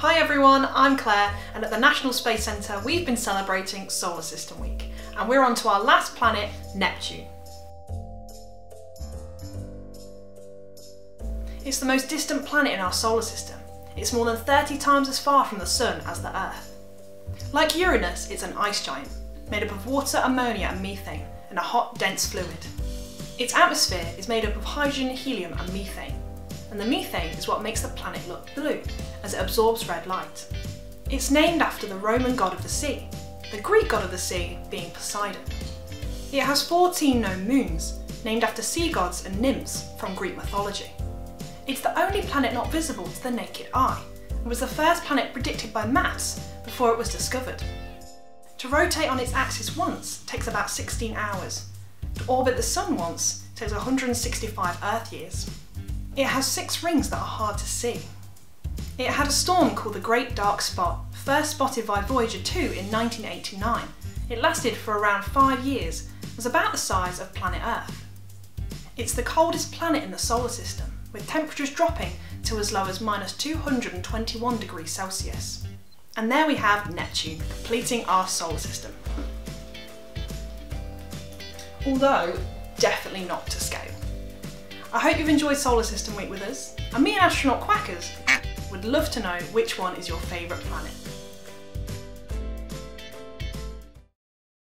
Hi everyone, I'm Claire and at the National Space Centre we've been celebrating Solar System Week and we're on to our last planet, Neptune. It's the most distant planet in our solar system. It's more than 30 times as far from the Sun as the Earth. Like Uranus, it's an ice giant, made up of water, ammonia and methane, and a hot, dense fluid. Its atmosphere is made up of hydrogen, helium and methane, and the methane is what makes the planet look blue, as it absorbs red light. It's named after the Roman god of the sea, the Greek god of the sea being Poseidon. It has 14 known moons, named after sea gods and nymphs from Greek mythology. It's the only planet not visible to the naked eye, and was the first planet predicted by maps before it was discovered. To rotate on its axis once takes about 16 hours. To orbit the Sun once takes 165 Earth years. It has six rings that are hard to see. It had a storm called the Great Dark Spot, first spotted by Voyager 2 in 1989. It lasted for around five years, was about the size of planet Earth. It's the coldest planet in the solar system, with temperatures dropping to as low as minus 221 degrees Celsius. And there we have Neptune, completing our solar system. Although, definitely not to scale. I hope you've enjoyed Solar System Week with us, and me and Astronaut Quackers would love to know which one is your favourite planet.